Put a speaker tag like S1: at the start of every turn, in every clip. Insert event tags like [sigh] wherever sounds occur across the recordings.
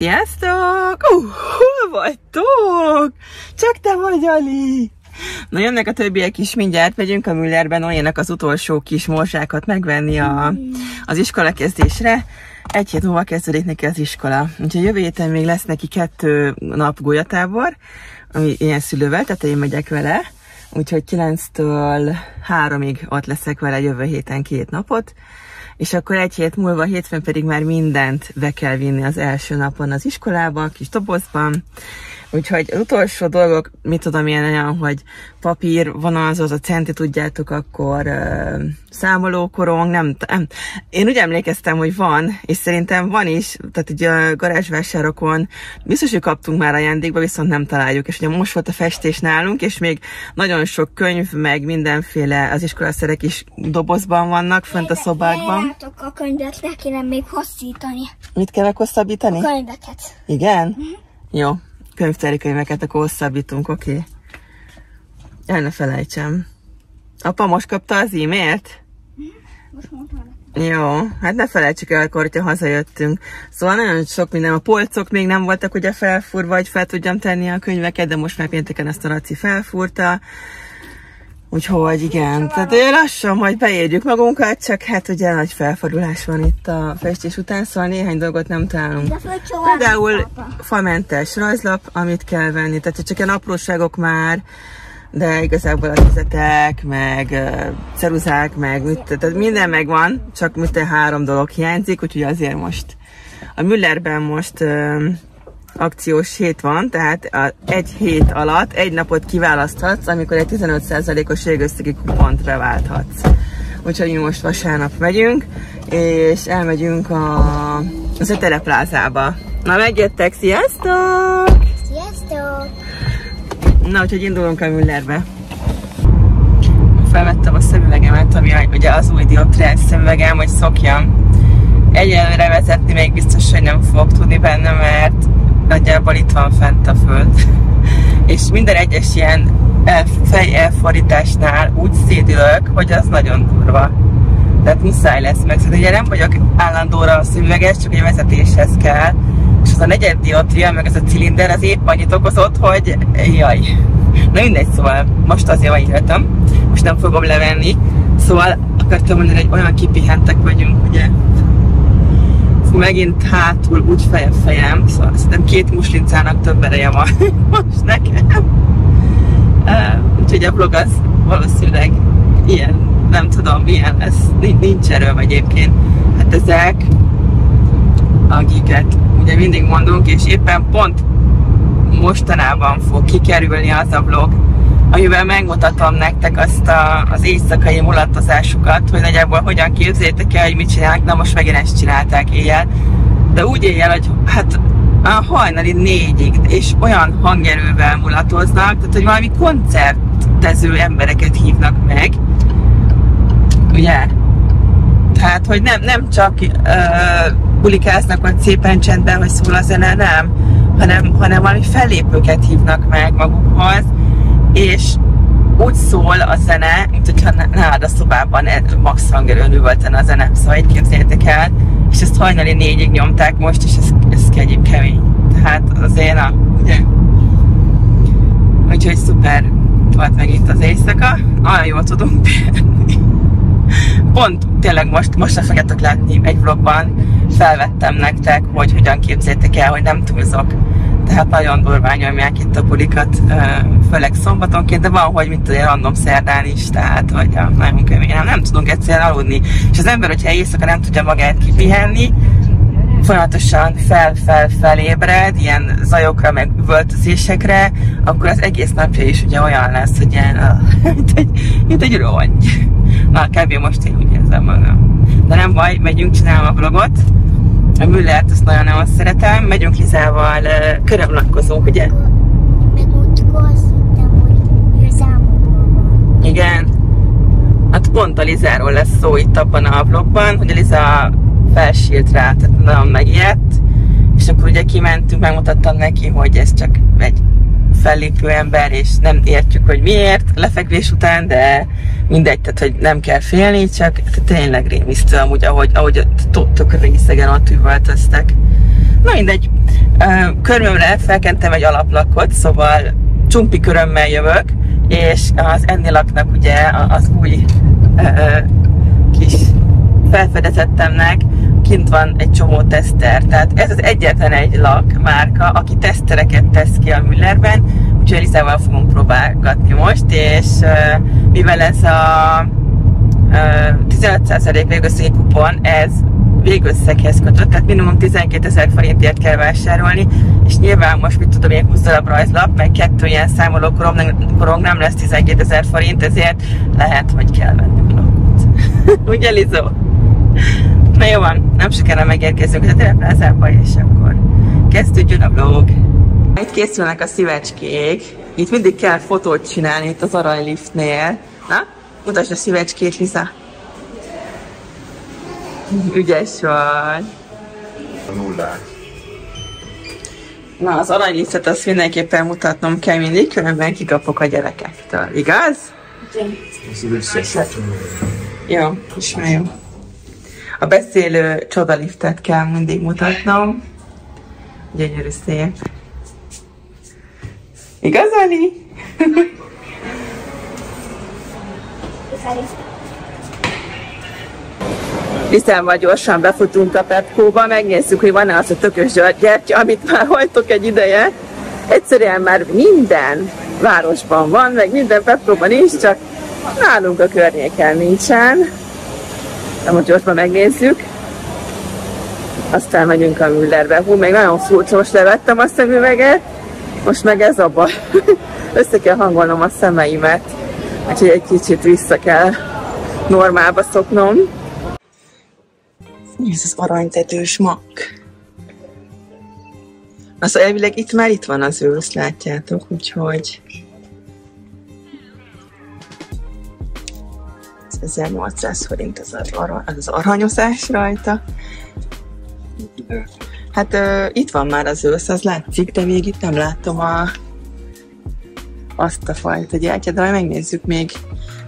S1: Sziasztok! Uh, hol vagytok? Csak te vagy, Ali! Na jönnek a többiek is, mindjárt megyünk a Müllerben, olyanak az utolsó kis morzsákat megvenni a, az iskola kezdésre. Egy hét múlva kezdődik neki az iskola. Úgyhogy jövő héten még lesz neki kettő nap golyatábor, ami ilyen szülővel, tehát én megyek vele. Úgyhogy 9-től 3-ig ott leszek vele jövő héten két napot és akkor egy hét múlva, hétfőn pedig már mindent be kell vinni az első napon az iskolába, kis dobozban, Úgyhogy az utolsó dolgok, mit tudom én olyan, hogy papír van az, az a centi, tudjátok, akkor uh, számolókorong, nem, nem. Én úgy emlékeztem, hogy van, és szerintem van is, tehát egy a garázsvásárokon biztos, hogy kaptunk már ajándékba, viszont nem találjuk, és ugye most volt a festés nálunk, és még nagyon sok könyv, meg mindenféle az iskolaszerek is dobozban vannak, fönt a szobákban.
S2: A könyvet, le kéne még hosszítani.
S1: Mit kell meghosszabbítani?
S2: A könyveket.
S1: Igen? Mm-hmm. Jó, könyvtári könyveket akkor hosszabbítunk, oké? Okay. El ne felejtsem. Apa most kapta az e-mailt? Jó, hát ne felejtsük el akkor, hogyha hazajöttünk. Szóval nagyon sok minden, a polcok még nem voltak ugye felfúrva, vagy fel tudjam tenni a könyveket, de most már pénteken ezt a Raci felfúrta. Úgyhogy igen, tehát lassan majd beérjük magunkat, csak hát ugye nagy felfordulás van itt a festés után, szóval néhány dolgot nem találunk. Például famentes rajzlap, amit kell venni, tehát csak ilyen apróságok már, de igazából a fizetek, meg ceruzák, meg mit, tehát minden megvan, csak mit három dolog hiányzik, úgyhogy azért most a Müllerben most akciós hét van, tehát a egy hét alatt egy napot kiválaszthatsz, amikor egy 15%-os jégösszegi kupontra válthatsz. Úgyhogy mi most vasárnap megyünk, és elmegyünk a, az Eteleplázába. Na, megjöttek, sziasztok!
S2: Sziasztok!
S1: Na, úgyhogy indulunk a Müllerbe. Felvettem a szemüvegemet, ami ugye az új dioptriás szemüvegem, hogy szokjam. Egyelőre vezetni még biztos, hogy nem fogok tudni benne, mert nagyjából itt van fent a föld. [laughs] és minden egyes ilyen fej elfordításnál úgy szédülök, hogy az nagyon durva. Tehát muszáj lesz meg. Szóval ugye nem vagyok állandóra szüveges, csak egy vezetéshez kell. És az a negyed diotria, meg ez a cilinder, az épp annyit okozott, hogy jaj. Na mindegy, szóval most azért van írtam, most nem fogom levenni. Szóval akartam mondani, hogy olyan kipihentek vagyunk, ugye megint hátul úgy fejem fejem, szóval szerintem két muslincának több ereje van [laughs] most nekem. Uh, úgyhogy a vlog az valószínűleg ilyen, nem tudom milyen lesz, nincs erről egyébként. Hát ezek, akiket ugye mindig mondunk, és éppen pont mostanában fog kikerülni az a vlog, amivel megmutatom nektek azt a, az éjszakai mulatozásukat, hogy nagyjából hogyan képzétek el, hogy mit csinálnak, na most megint ezt csinálták éjjel. De úgy éjjel, hogy hát a hajnali négyig, és olyan hangerővel mulatoznak, tehát hogy valami koncertező embereket hívnak meg, ugye? Tehát, hogy nem, nem csak uh, bulikáznak ott szépen csendben, hogy szól a zene, nem, hanem, hanem valami fellépőket hívnak meg magukhoz, és úgy szól a zene, mint hogyha nálad a szobában max hangerőn üvöltene a zene, szóval így képzeljétek el, és ezt hajnali négyig nyomták most, és ez, ez egyéb kemény. Tehát azért na, ugye. Úgyhogy szuper volt meg itt az éjszaka, nagyon jól tudunk pihenni. Pont tényleg most, most fogjátok látni egy vlogban, felvettem nektek, hogy hogyan képzeljétek el, hogy nem túlzok tehát nagyon durván nyomják itt a bulikat, főleg szombatonként, de van, hogy mit tudja, random szerdán is, tehát hogy ja, nagyon kemény, nem, nem tudunk egyszerűen aludni. És az ember, hogyha éjszaka nem tudja magát kipihenni, folyamatosan fel-fel-fel ébred, ilyen zajokra, meg völtözésekre, akkor az egész napja is ugye olyan lesz, hogy ilyen, [laughs] mint egy, mint egy rongy. Na, kb. most én úgy érzem magam. De nem baj, megyünk, csinálom a vlogot, a Müllert azt nagyon-nagyon szeretem. Megyünk Lizával uh, körömlakkozók, ugye?
S2: Meg múltkor azt hittem, hogy van.
S1: Igen. Hát pont a Lizáról lesz szó itt abban a vlogban, hogy a Liza felsílt rá, tehát nagyon megijedt. És akkor ugye kimentünk, megmutattam neki, hogy ez csak egy fellépő ember, és nem értjük, hogy miért lefekvés után, de mindegy, tehát hogy nem kell félni, csak tényleg rémisztő amúgy, ahogy, ahogy tök részegen ott üvöltöztek. Na mindegy, körmömre felkentem egy alaplakot, szóval csumpi körömmel jövök, és az ennilaknak ugye az új kis felfedezettemnek kint van egy csomó teszter, tehát ez az egyetlen egy lak márka, aki tesztereket tesz ki a Müllerben, úgyhogy Elisával fogunk próbálgatni most, és uh, mivel ez a uh, 15% végösszegi kupon, ez végösszeghez kötött, tehát minimum 12 ezer forintért kell vásárolni, és nyilván most mit tudom én 20 darab rajzlap, meg kettő ilyen számoló korong nem lesz 12 ezer forint, ezért lehet, hogy kell vennünk lakot. [laughs] Ugye Lizó? Na jó van, nem sokára megérkezünk a teleplázába, és akkor kezdődjön a vlog. Itt készülnek a szívecskék. Itt mindig kell fotót csinálni itt az aranyliftnél. Na, mutasd a szívecskét, Liza. Ügyes vagy.
S3: A nullás.
S1: Na, az aranyliftet azt mindenképpen mutatnom kell mindig, különben kikapok a gyerekektől, igaz? Jó, is jó. A beszélő csodaliftet kell mindig mutatnom. Gyönyörű szép. Igaz, Ali? Viszont gyorsan befutunk a Pepkóba, megnézzük, hogy van-e az a tökös gyertya, amit már hagytok egy ideje. Egyszerűen már minden városban van, meg minden Pepkóban is, csak nálunk a környéken nincsen. De most gyorsan megnézzük. Aztán megyünk a Müllerbe. Hú, még nagyon furcsa, most levettem a szemüveget, most meg ez a baj. [laughs] Össze kell hangolnom a szemeimet, úgyhogy egy kicsit vissza kell normálba szoknom. Ez az aranytetős mak. Az elvileg itt már itt van az ősz, látjátok, úgyhogy 1800 forint az, az, az aranyozás rajta. Hát uh, itt van már az ősz, az látszik, de még itt nem látom a, azt a fajta gyertyát, de majd megnézzük még,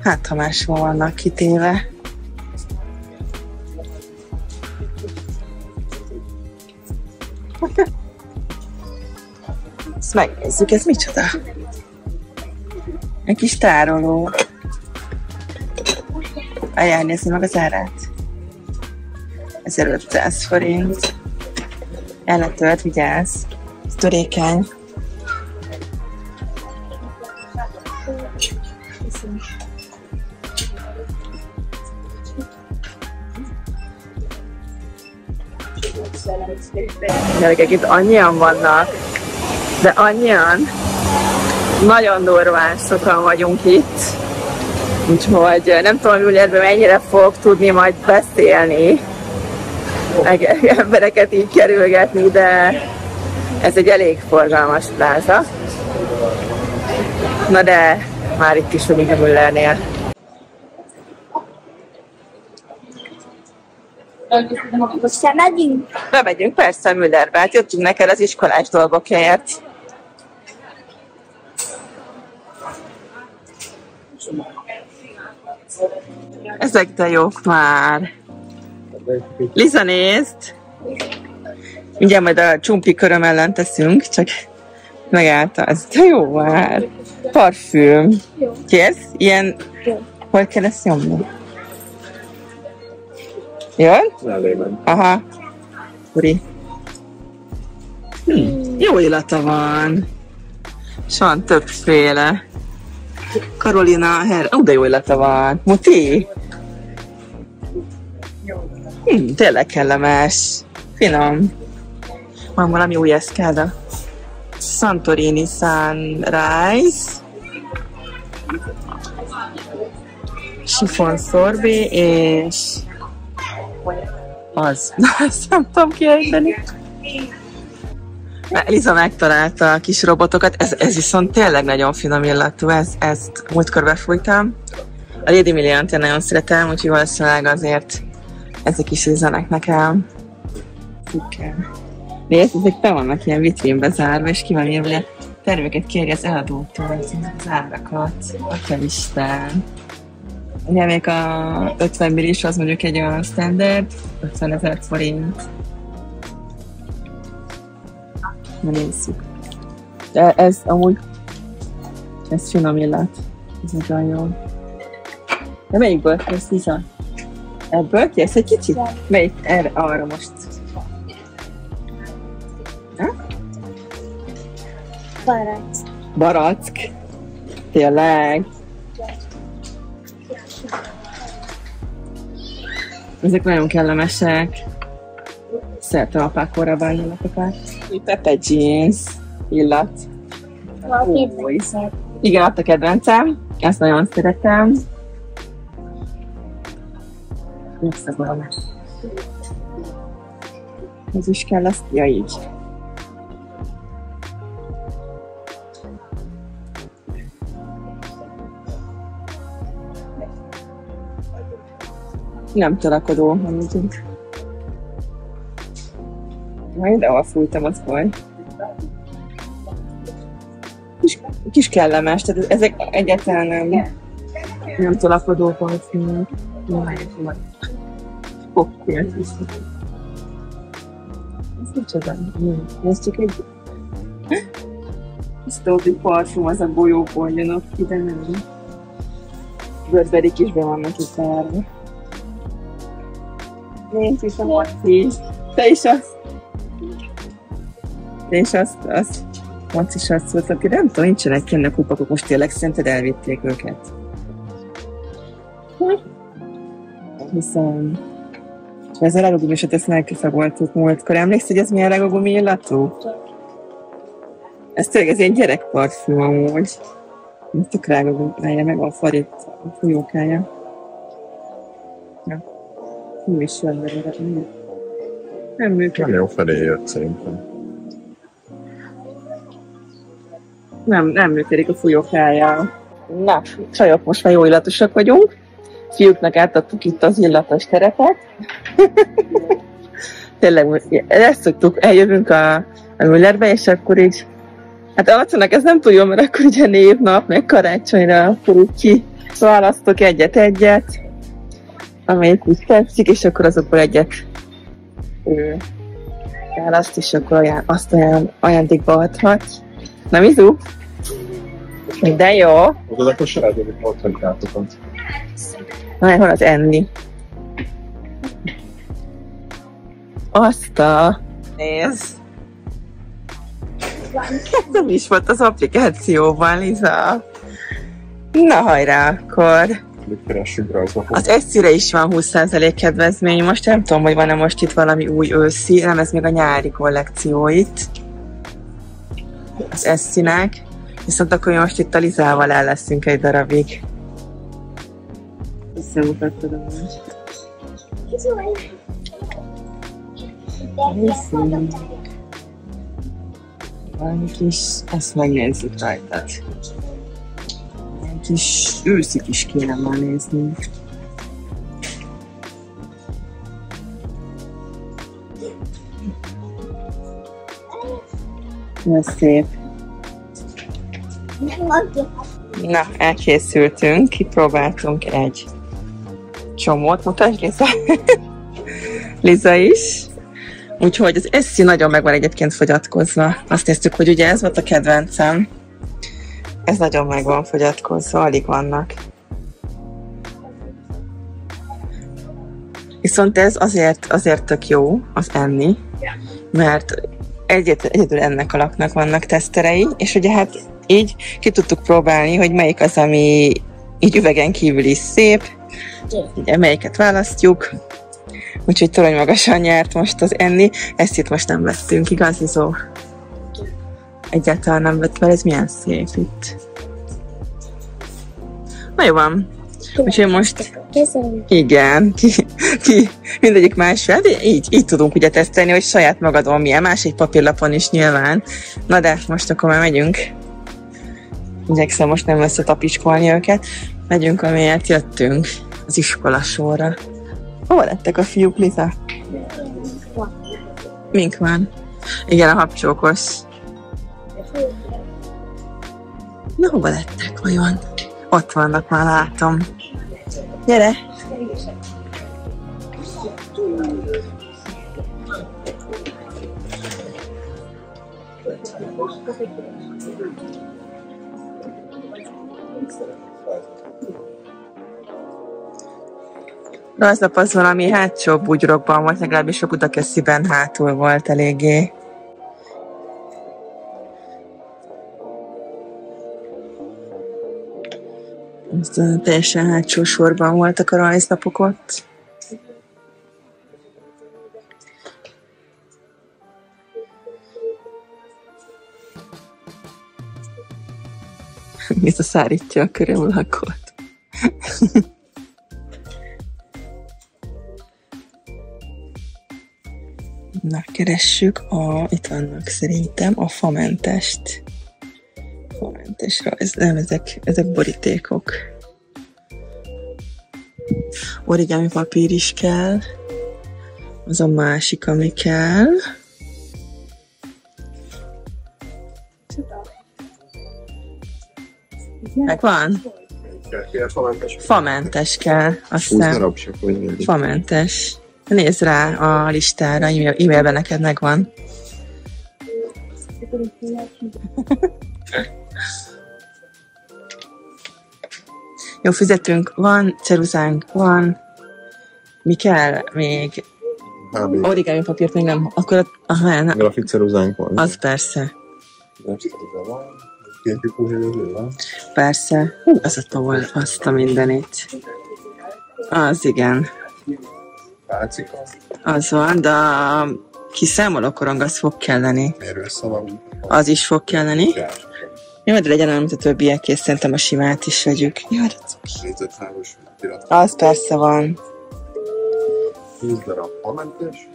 S1: hát ha máshol vannak kitéve. Ezt megnézzük, ez micsoda? Egy kis tároló. Ajánl, nézni meg az árát. 1500 forint. Elletölt, vigyázz. Törékeny. Gyerekek, itt annyian vannak, de annyian. Nagyon durván sokan vagyunk itt. Úgyhogy nem tudom, hogy ebben mennyire fogok tudni majd beszélni, meg [laughs] embereket így kerülgetni, de ez egy elég forgalmas pláza. Na de már itt is vagyunk a Müllernél.
S2: Most sem megyünk?
S1: Bemegyünk persze Müllerbe, hát jöttünk neked az iskolás dolgokért. Ezek de jók már. Liza nézd! Mindjárt majd a csumpi köröm ellen teszünk, csak megállta. Ez de jó már. Parfüm. Kész? Ilyen...
S2: Jó.
S1: Hol kell ezt nyomni? Jön? Aha. Uri. Hm, jó illata van. És van többféle. Karolina Her... Ó, de jó illata van. Muti? Hm, tényleg kellemes. Finom. Van valami új eszkáda. Santorini Sunrise. Chiffon sorbet és az. Ezt [laughs] nem tudom kiejteni. Eliza megtalálta a kis robotokat, ez, ez viszont tényleg nagyon finom illatú, ez, ezt múltkor befújtam. A Lady Milliant én nagyon szeretem, úgyhogy valószínűleg azért ezek is üzenek nekem. Szuper. Nézd, ezek be vannak ilyen vitrínbe zárva, és ki van írva, terméket kéri az eladótól, az árakat, a Isten. Ugye még a 50 millis az mondjuk egy olyan standard, 50 ezer forint. Na nézzük. De ez amúgy, ez finom illat. Ez nagyon jó. De melyikből kész, Liza? Ebből kész egy kicsit? Melyik? Erre, arra most.
S2: Barack.
S1: Barack. Tényleg. Ezek nagyon kellemesek. Szeretem apák korábban illatokat. Pepe Jeans illat. Új. Igen, ott a kedvencem. Ezt nagyon szeretem. Megszagolom. Ez is kell, azt ja így. Nem talakodó, amúgy. Majd ahol fújtam, az baj. Kis, kis kellemes, tehát ezek egyáltalán nem, nem talakodó parfümök. Koktélt is. Ez micsoda? Mi? Ez csak egy... Ez hogy parfum, az a golyóból jön ott ki, de nem. Burberry is be vannak itt erre. Is a. Te is azt. Is azt, azt. Moci is azt volt, aki nem tudom, nincsenek kenne a kupakok, most tényleg szerinted elvitték őket. Hiszem. És ez a rágogumi is, ezt megkiszagoltuk múltkor. Emlékszel, hogy ez milyen rágogumi illatú? Ez tényleg ez ilyen gyerekparfüm amúgy. Ez tök rágogumi, meg a farit, a folyókája. Ja. Nem is jön belőle. Nem működik.
S3: Nem jó felé jött szerintem.
S1: Nem, nem működik a folyókája. Na, csajok, most már jó illatosak vagyunk. Fiúknak átadtuk itt az illatos terepet. [laughs] Tényleg, ezt szoktuk, eljövünk a, a Müllerbe, és akkor így, hát Alcónak ez nem túl jó, mert akkor ugye névnap, meg karácsonyra, úgy ki választok egyet-egyet, amelyik úgy tetszik, és akkor azokból egyet ő választ, és akkor aján, azt aján, ajándékba adhatsz. Na, Mizu? De jó.
S3: Az akkor se lehet, hogy ott.
S1: Na, hol az enni? Azt a... Nézd! [laughs] Nem is volt az applikációban, Liza. Na hajrá, akkor.
S3: Még keressünk rajta.
S1: Az egyszerre is van 20% kedvezmény. Most nem tudom, hogy van-e most itt valami új őszi, nem ez még a nyári kollekció itt. Az Essinek. Viszont akkor mi most itt a Lizával el leszünk egy darabig. Összemutattad most. Valami kis, ezt megnézzük rajtad. Egy kis őszik is kéne már nézni. Ez szép. Na, elkészültünk, kipróbáltunk egy csomót. Mutasd, Liza? [laughs] Liza is. Úgyhogy az Eszi nagyon meg van egyébként fogyatkozva. Azt néztük, hogy ugye ez volt a kedvencem. Ez nagyon meg van fogyatkozva, alig vannak. Viszont ez azért, azért tök jó az enni, mert egyet, egyedül ennek a laknak vannak teszterei, és ugye hát így ki tudtuk próbálni, hogy melyik az, ami így üvegen kívül is szép, ugye melyiket választjuk, úgyhogy torony magasan nyert most az enni, ezt itt most nem vettünk, igaz, Izó? Egyáltalán nem vett, mert ez milyen szép itt. Na jó van. Úgyhogy most igen, ki, ki mindegyik más, de így, így tudunk ugye tesztelni, hogy saját magadon milyen, más egy papírlapon is nyilván. Na de most akkor már megyünk. Igyekszem most nem összetapiskolni őket. Megyünk, amiért jöttünk az iskola sorra. Hova lettek a fiúk, Liza? Mink van? Igen, a habcsókos. Na, hova lettek vajon? Ott vannak, már látom. Gyere! Aznap az valami hátsó bugyrokban volt, legalábbis a Budakesziben hátul volt eléggé. Aztán teljesen hátsó sorban voltak a rajzlapok ott. [laughs] Mit a szárítja a körülakot. Keressük a, itt vannak szerintem a famentest. Famentes rajz, nem, ezek, ezek borítékok. Origami papír is kell. Az a másik, ami kell. Megvan? Famentes kell, azt
S3: 20
S1: hiszem.
S3: darab se fogy
S1: Famentes. Nézd rá a listára, e-mail- e-mailben neked megvan. [laughs] Jó, fizetünk, van, ceruzánk van. Mi kell még?
S3: HB.
S1: Origami papírt még nem, akkor a, aha, na,
S3: Graficeruzánk van.
S1: az persze, persze. Hú, az a toll, azt a mindenit. Az igen,
S3: Pálcika.
S1: az van, de kiszámoló korong az fog kelleni.
S3: Mérőszava.
S1: Az is fog kelleni. Jó, de legyen olyan, mint a többiek, és szerintem a simát is vegyük. Jó, de cuki. Az persze van.
S3: 20 darab famentes.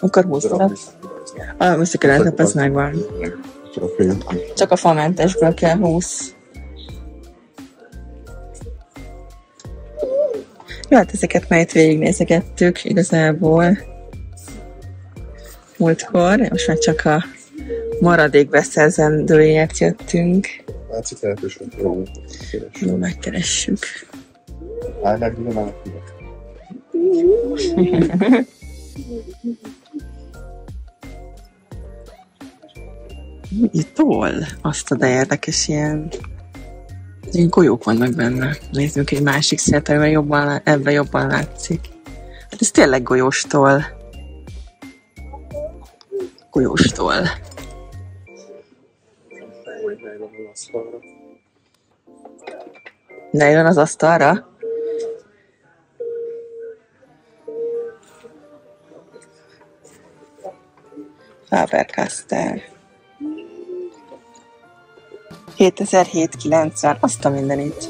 S1: Akkor 20 darab. A műszakeretet az megvan. Csak a famentesből kell 20. Jó, hát ezeket már itt végignézegettük igazából múltkor, most már csak a maradék beszerzendőért jöttünk.
S3: Látszik lehetőség.
S1: Jó, megkeressük.
S3: Állj meg, már [laughs]
S1: Itt toll? Azt a de érdekes ilyen... Ilyen golyók vannak benne. Nézzük egy másik szert, amiben jobban, ebben jobban látszik. Hát ez tényleg golyós toll. Golyós toll.
S3: Hogy nejlon az asztalra.
S1: Ne jön az asztalra? Faber-Castell. 7007-90, azt a mindenit.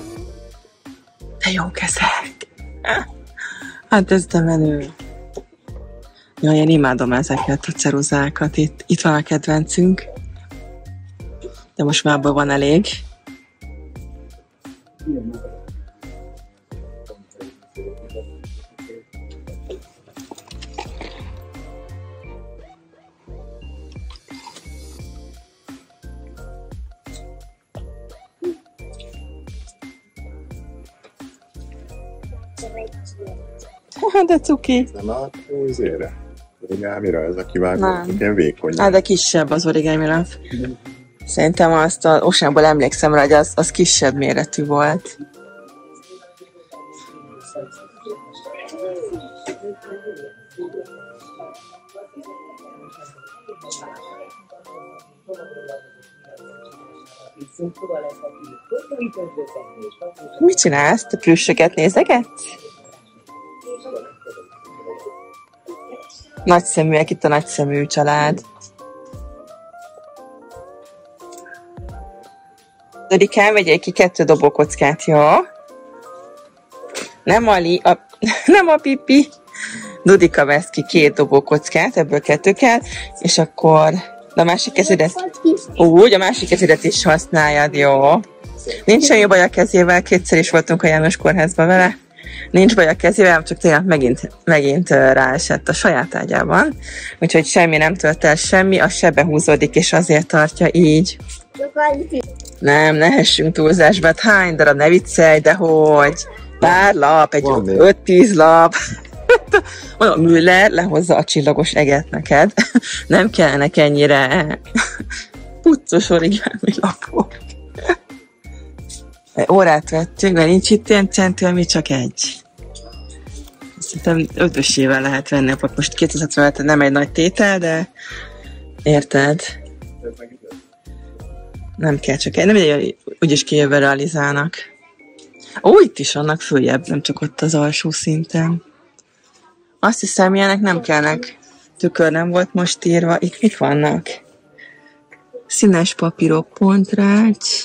S1: De jók ezek. Hát ez de menő. Jaj, én imádom ezeket a ceruzákat. Itt, itt van a kedvencünk. De most már abból van elég. De cuki.
S3: Nem a úzére. Origámira ez a kivágó.
S1: Nem.
S3: Ilyen vékony.
S1: Hát de kisebb az origami lap. Szerintem azt a Oceanból emlékszem rá, hogy az, az kisebb méretű volt. Mit csinálsz? Te plüssöket nézegetsz? Nagyszeműek itt a nagyszemű család. Dodikám, vegyél ki kettő dobókockát, jó? Nem a li, [laughs] a, nem a pipi. Dudika vesz ki két dobókockát, ebből kettő kell, és akkor a másik kezedet, úgy, a másik kezedet is használjad, jó? Nincs semmi baj a kezével, kétszer is voltunk a János kórházban vele. Nincs baj a kezével, csak tényleg megint, megint ráesett a saját ágyában. Úgyhogy semmi nem tört el semmi, az se behúzódik, és azért tartja így. Nem, ne hessünk túlzásba, hát hány darab, ne viccelj, de hogy? Pár lap, egy
S3: Van még.
S1: 5-10 lap. [laughs] Mondom, Müller lehozza a csillagos eget neked. [laughs] Nem kellene ennyire [laughs] puccos origami lapok. Órát vettünk, mert nincs itt ilyen centő, ami csak egy. Szerintem ötösével lehet venni, akkor most 260 nem egy nagy tétel, de érted? Nem kell csak egy, nem egy, úgyis kijövő realizálnak. Ó, itt is vannak följebb, nem csak ott az alsó szinten. Azt hiszem, ilyenek nem kellnek. Tükör nem volt most írva. Itt mit vannak? Színes papírok, pontrács.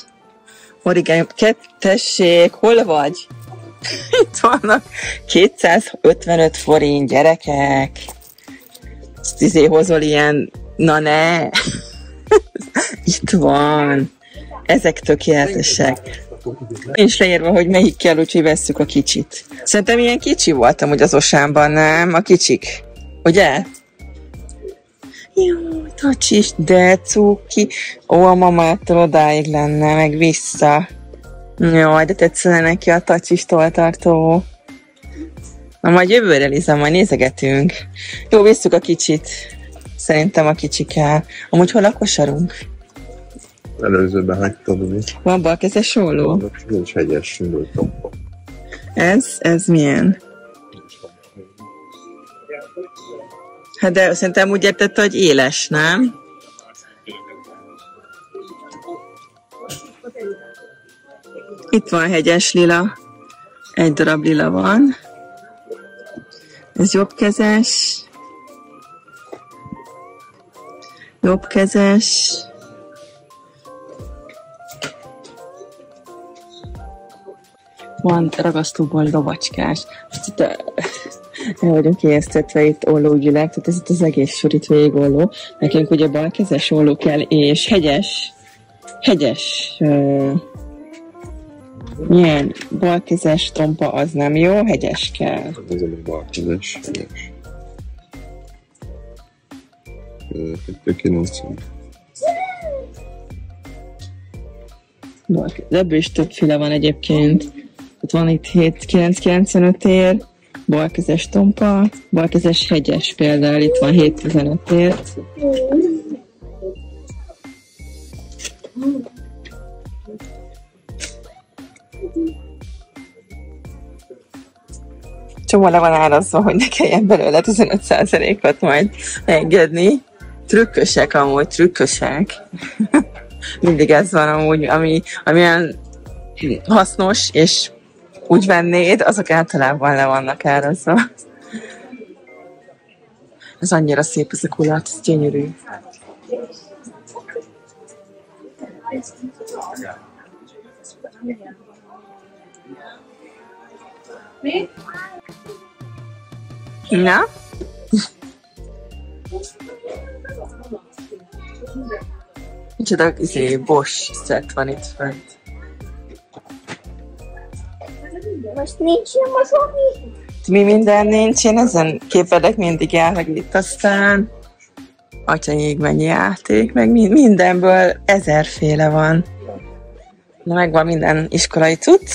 S1: Origami, kettesség, hol vagy? [laughs] Itt vannak 255 forint, gyerekek. Ezt izé hozol ilyen, na ne. [laughs] Itt van. Ezek tökéletesek. Nincs leírva, hogy melyik kell, úgyhogy vesszük a kicsit. Szerintem ilyen kicsi voltam, hogy az osámban, nem? A kicsik. Ugye? Tacsis, de cuki. Ó, a mamától odáig lenne, meg vissza. Jaj, de tetszene neki a tacsistól tartó. Na majd jövőre, Liza, majd nézegetünk. Jó, visszük a kicsit. Szerintem a kicsi kell. Amúgy hol a kosarunk?
S3: Előzőben hagytad, mi?
S1: Van balkezes sóló?
S3: Nincs hegyes.
S1: Ez, ez milyen? Hát de szerintem úgy értette, hogy éles, nem? Itt van hegyes lila. Egy darab lila van. Ez jobbkezes. Jobbkezes. Van ragasztóból lovacskás. Itt eh, el vagyunk éjesztetve itt ollóügyileg, tehát ez itt az egész sor itt végig olló. Nekünk ugye balkezes olló kell, és hegyes, hegyes, uh, milyen balkezes tompa az nem jó, hegyes kell.
S3: Ez a balkezes, hegyes. Ö, 290.
S1: Balke- De ebből is többféle van egyébként. Ott van itt 7,995 ér, balkezes tompa, balkezes hegyes például, itt van 715 ér. Csomó le van árazva, hogy ne kelljen belőle 15%-ot majd engedni. Trükkösek amúgy, trükkösek. [laughs] Mindig ez van amúgy, ami, ami olyan hasznos, és úgy vennéd, azok általában le vannak árazva. Ez annyira szép ez a kulat, ez gyönyörű. Na? Micsoda izé, Bosch szett van itt
S2: Most nincs ilyen mosógép?
S1: Mi minden nincs, én ezen képedek mindig el, hogy itt aztán atyanyék mennyi játék, meg mi- mindenből ezerféle van. Na megvan minden iskolai cucc,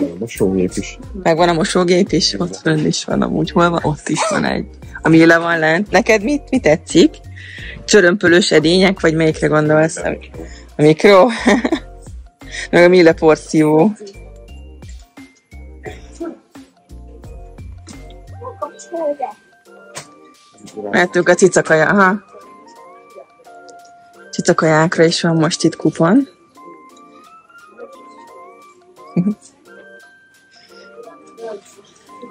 S3: A mosógép is.
S1: megvan a mosógép is, ott fönn is van amúgy, hol van? Ott is van egy. Ami le van lent. Neked mit, mit tetszik? Csörömpölős edények, vagy melyikre gondolsz? A mikro? [laughs] meg a mille porció. Mehetünk a cicakaja, ha? Cicakajákra is van most itt kupon. [laughs]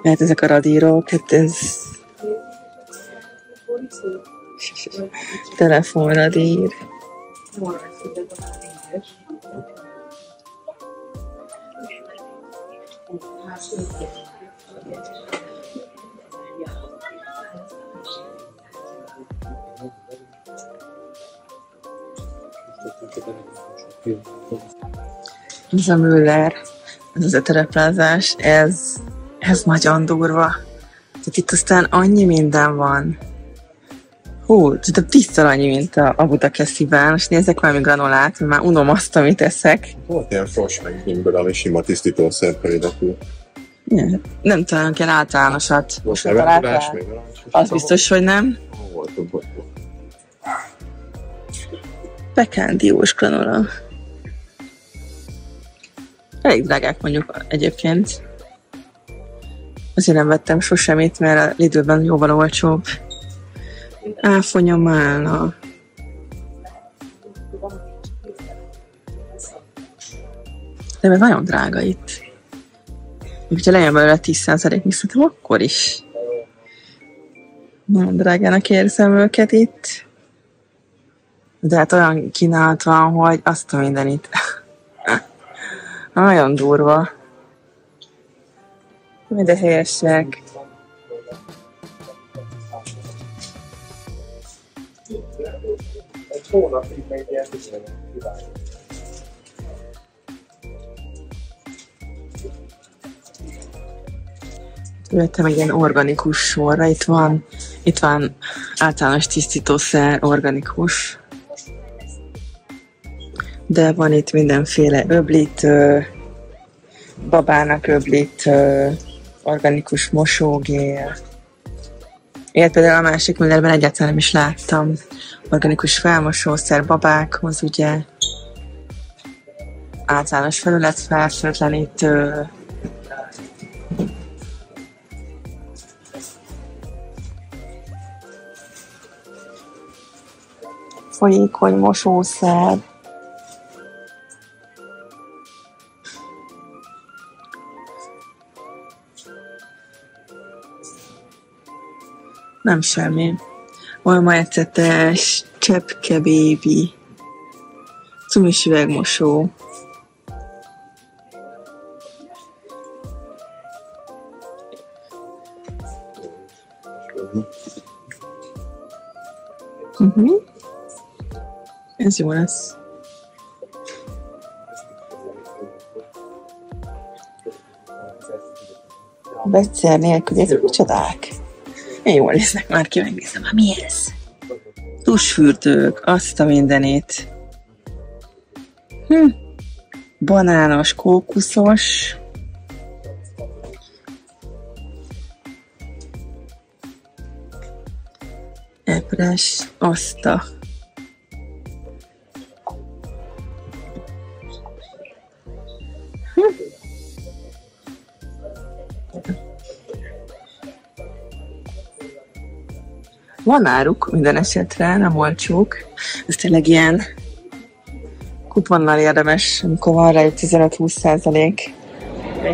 S1: Mert ezek a radírok, hát ez... Telefonradír. Ez a Müller, ez az etereplázás, ez Ez nagyon durva. Tehát itt aztán annyi minden van. Hú, tudom, tízszer annyi, mint a, a Budakesziben. Most nézzek valami granolát, mert már unom azt, amit eszek.
S3: Volt ilyen fros, meg gimből, ami sima tisztítószer peridatú.
S1: Ja, Nem talán kell általánosat.
S3: Most még narancs.
S1: Az biztos, hogy nem.
S3: Hol volt, ott.
S1: Pekándiós granola. Elég drágák mondjuk egyébként. Azért nem vettem sosemmit, mert a Lidlben jóval olcsóbb. Áfonya málna. De meg nagyon drága itt. Hogyha lejön belőle 10% még szerintem akkor is. Nagyon drágának érzem őket itt. De hát olyan kínálat van, hogy azt a mindenit. [laughs] Nagyon durva. De helyesek.
S4: egy hónapig ilyen.
S1: Jöttem egy ilyen organikus sorra. Itt van, itt van általános tisztítószer, organikus. De van itt mindenféle öblítő, babának öblítő, organikus mosógél. Ilyet például a másik műlerben egyáltalán nem is láttam. Organikus felmosószer babákhoz, ugye. Általános felület felfőtlenítő, folyékony mosószer. Nem semmi. Olmaecetes, csepke bébi, cumis üvegmosó. Uh-huh. Ez jó lesz. Vegyszer nélkül, ezek micsodák? Én jól néznek már ki, megnézem, már mi ez? Tusfürdők, azt a mindenét. Hm. Banános, kókuszos. Epres, azt a Van áruk minden esetre, nem olcsók. Ez tényleg ilyen kuponnal érdemes, amikor van rá egy 15-20 százalék.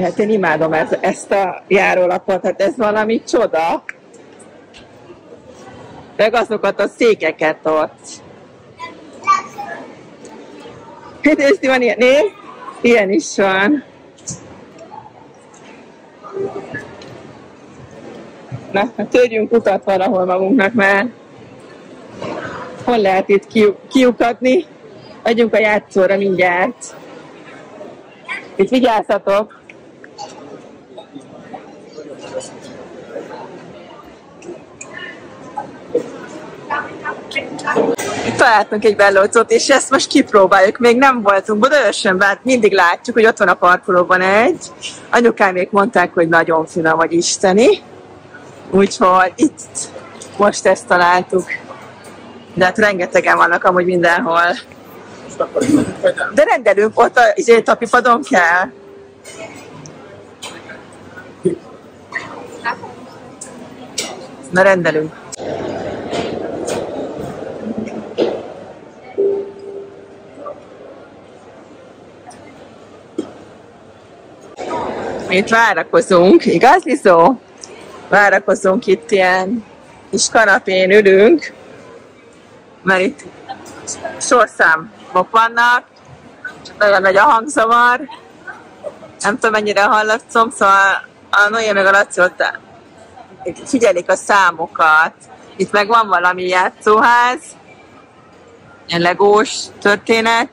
S1: Hát én imádom ez, ezt a járólapot, hát ez valami csoda. Meg azokat a székeket ott. Nézd, van ilyen, nézd, ilyen is van. Na, hát törjünk utat valahol magunknak, mert hol lehet itt kiu- kiukadni? Megyünk a játszóra mindjárt. Itt vigyázzatok! Találtunk egy bellócot, és ezt most kipróbáljuk. Még nem voltunk Budaörsönben, hát mindig látjuk, hogy ott van a parkolóban egy. Anyukámék mondták, hogy nagyon finom, vagy isteni. Úgyhogy itt most ezt találtuk. De hát rengetegen vannak amúgy mindenhol. De rendelünk, ott a izé, tapipadon kell. Na rendelünk. Itt várakozunk, igaz, Lizó? Várakozunk itt ilyen kis kanapén ülünk, mert itt sorszámok vannak, nagyon nagy a hangzavar, nem tudom mennyire hallatszom, szóval a Noé meg a Laci ott figyelik a számokat. Itt meg van valami játszóház, ilyen legós történet.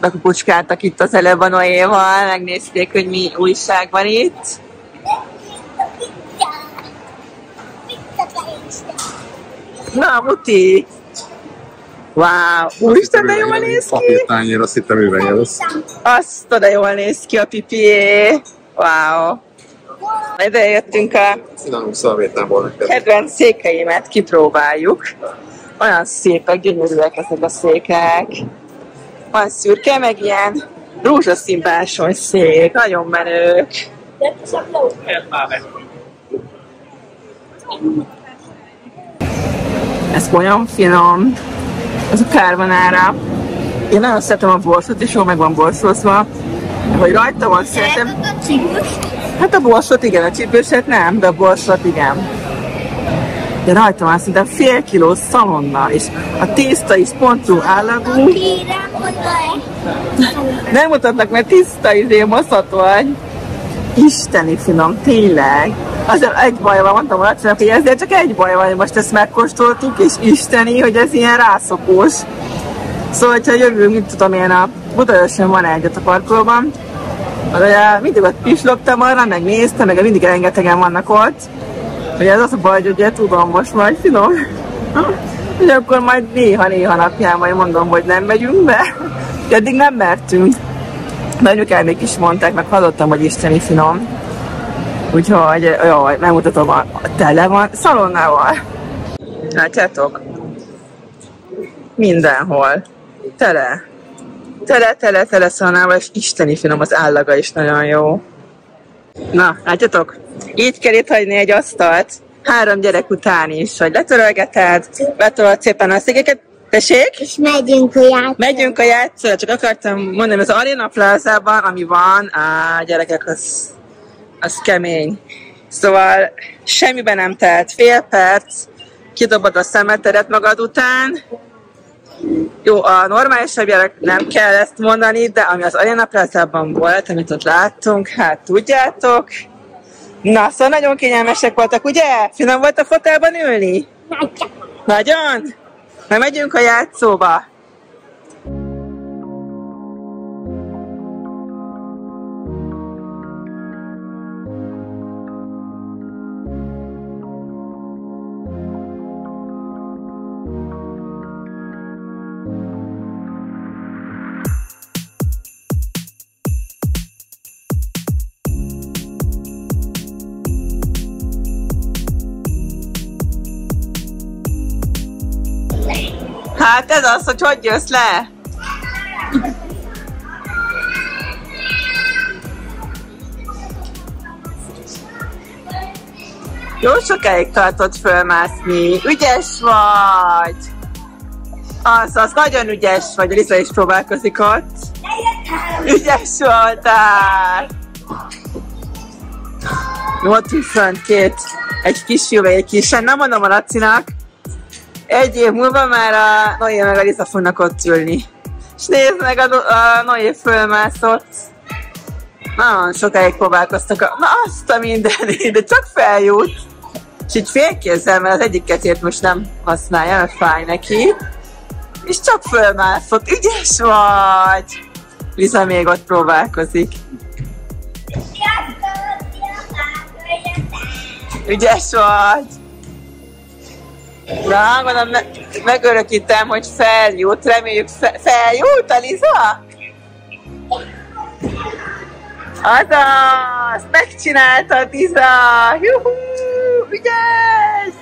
S1: bekukucskáltak itt az előbb a Noéval, megnézték, hogy mi újság van itt. Na, muti! Wow! Úristen, de jól néz ki!
S3: Papírtányér, azt hittem üvegel lesz.
S1: Azt oda jól néz ki a pipié! Wow! Ide jöttünk a kedvenc székeimet kipróbáljuk. Olyan szépek, gyönyörűek ezek a székek. Van szürke, meg ilyen rózsaszín bársony szék, nagyon menők. Ez olyan finom. Ez a carbonara. Én nagyon szeretem a borsot, és jól meg van borsozva. Hogy rajta van, szerintem... Hát a borsot igen, a csípőset nem, de a borsot igen. De rajta van szinte fél kiló szalonna, és a tészta is pontú állagú. Nem mutatnak, mert tiszta izé moszat vagy. Isteni finom, tényleg. Azért egy baj van, mondtam a Lacinak, hogy ezért csak egy baj van, hogy most ezt megkóstoltuk, és isteni, hogy ez ilyen rászokós. Szóval, hogyha jövünk, mit tudom én, a Budaörsön van egyet a parkolóban, ugye mindig ott pislogtam arra, meg néztem, meg mindig rengetegen vannak ott. Hogy ez az a baj, hogy ugye tudom most majd finom. [laughs] És akkor majd néha-néha napján majd mondom, hogy nem megyünk be. Eddig nem mertünk. De anyukámék is mondták, meg hallottam, hogy isteni finom. Úgyhogy, jó, megmutatom, a, a tele van szalonnával. Látjátok? Mindenhol. Tele. Tele, tele, tele szalonnával, és isteni finom, az állaga is nagyon jó. Na, látjátok? Így kell itt hagyni egy asztalt, három gyerek után is, hogy letörölgeted, betolod szépen a székeket, tessék?
S2: És megyünk a játszóra.
S1: Megyünk a játszóra, csak akartam mondani, az Arena Plaza-ban, ami van, á, gyerekek, az, az kemény. Szóval semmiben nem telt fél perc, kidobod a szemetedet magad után, jó, a normálisabb gyerek nem kell ezt mondani, de ami az Arena Plaza-ban volt, amit ott láttunk, hát tudjátok. Na, szóval nagyon kényelmesek voltak, ugye? Finom volt a fotelban ülni? Nagyon? Na, megyünk a játszóba. Hát ez az, hogy hogy jössz le. Jó sokáig tartott fölmászni. Ügyes vagy! Az, az nagyon ügyes vagy. Lisa is próbálkozik ott. Ügyes voltál! Ott is fönt két, egy kis jó, egy kis, nem mondom a Lacinak, egy év múlva már a Noé meg a Lisa fognak ott ülni. És nézd meg, a, a Noé fölmászott. Nagyon sokáig próbálkoztak. A, na azt a mindenit, [laughs] de csak feljut. És így félkézzel, mert az egyik kezét most nem használja, mert fáj neki. És csak fölmászott. Ügyes vagy! Lisa még ott próbálkozik. Ügyes vagy! Na, mondom, me- megörökítem, hogy feljut. Reméljük fe- feljut, Aliza? Azaz! Megcsináltad, Liza! Juhú! Ügyes!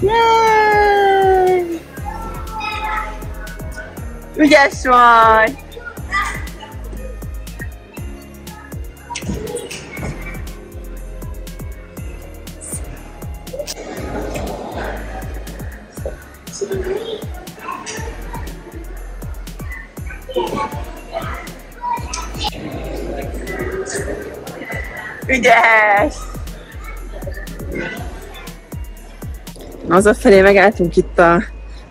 S1: Yay! Ügyes vagy! Ügyes! Hazafelé megálltunk itt a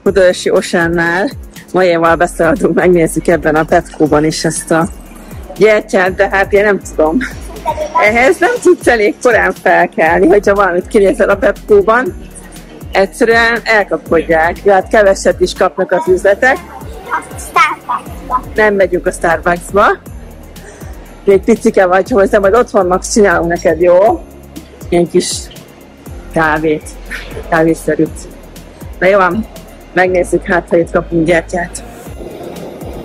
S1: Budaörsi Osánnál. Majéval beszéltünk, megnézzük ebben a Petkóban is ezt a gyertyát, de hát én nem tudom. Ehhez nem tudsz elég korán felkelni, hogyha valamit kinézel a Pepkóban. Egyszerűen elkapkodják, hát keveset is kapnak az üzletek.
S2: Azt Starbucks.
S1: Nem megyünk a Starbucksba. Még picike vagy hozzá, majd van, Max, csinálunk neked, jó? Ilyen kis kávét, kávészerűt. Na jó van, megnézzük hát, ha itt kapunk gyertyát.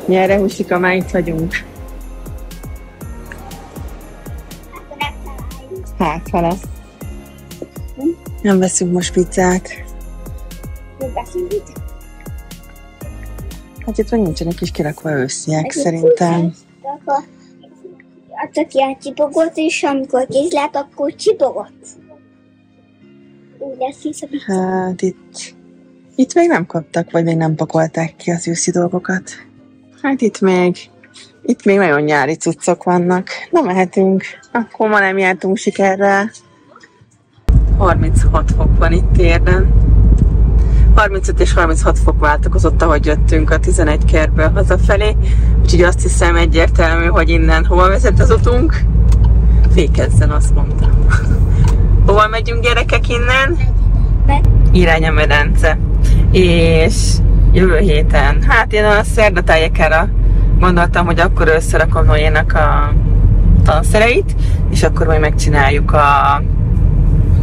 S1: Nyerre, Husika, már itt vagyunk. Hát, ha lesz. Nem veszünk most pizzát. Hát itt meg nincsenek kis kirakva ősziek, szerintem.
S2: Akkor a csipogót, és amikor kész lett, akkor csipogott. Úgy lesz hiszem.
S1: Hát itt... Itt még nem kaptak, vagy még nem pakolták ki az őszi dolgokat. Hát itt még... Itt még nagyon nyári cuccok vannak. Na mehetünk. Akkor ma nem jártunk sikerrel. 36 fok van itt térden. 35 és 36 fok változott, ahogy jöttünk a 11 kerből hazafelé, úgyhogy azt hiszem egyértelmű, hogy innen hova vezet az utunk. Fékezzen, azt mondtam. [laughs] hova megyünk gyerekek innen? Irány a medence. És jövő héten, hát én a szerdatájékára gondoltam, hogy akkor összerakom Noénak a tanszereit, és akkor majd megcsináljuk a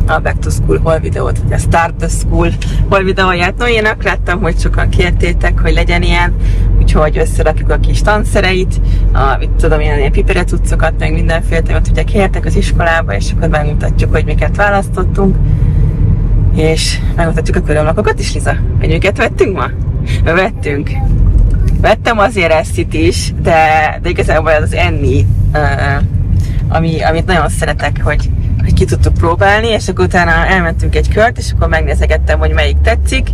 S1: a Back to School hol videót, vagy a Start the School hol videóját. No, én láttam, hogy sokan kértétek, hogy legyen ilyen, úgyhogy összerakjuk a kis tanszereit, a, mit tudom, ilyen, ilyen pipere cuccokat, meg mindenféle, amit ugye kértek az iskolába, és akkor megmutatjuk, hogy miket választottunk. És megmutatjuk a körömlakokat is, Liza. Hogy miket vettünk ma? Vettünk. Vettem azért ezt is, de, de igazából az az enni, uh, ami, amit nagyon szeretek, hogy hogy ki tudtuk próbálni, és akkor utána elmentünk egy kört, és akkor megnézegettem, hogy melyik tetszik,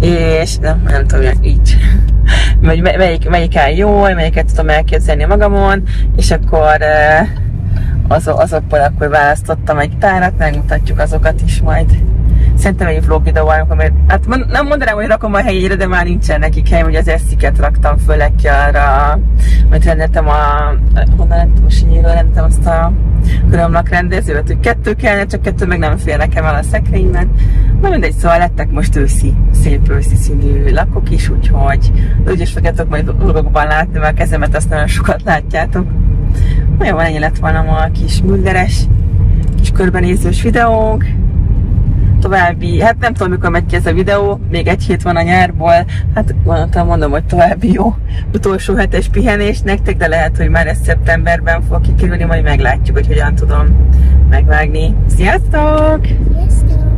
S1: és nem, nem tudom, így, [laughs] hogy melyik, melyik áll jól, melyiket tudom elképzelni magamon, és akkor az, azokból akkor választottam egy párat, megmutatjuk azokat is majd. Szerintem egy vlog videó van, mert hát nem mondanám, hogy rakom a helyére, de már nincsen nekik hely, hogy az esziket raktam főleg ki arra, amit rendeltem a, honnan rendeltem a sinyéről, rendeltem azt a körömlak rendezőt, hogy kettő kellene, csak kettő meg nem fél nekem el a szekrényben. Na mindegy, szóval lettek most őszi, szép őszi színű lakok is, úgyhogy úgyis fogjátok majd vlogokban látni, mert a kezemet azt nagyon sokat látjátok. Nagyon van ennyi lett volna a kis mülleres, kis körbenézős videónk további, hát nem tudom, mikor megy ki ez a videó, még egy hét van a nyárból, hát mondtam, mondom, hogy további jó utolsó hetes pihenés nektek, de lehet, hogy már ez szeptemberben fog kikerülni, majd meglátjuk, hogy hogyan tudom megvágni. Sziasztok!
S2: Sziasztok!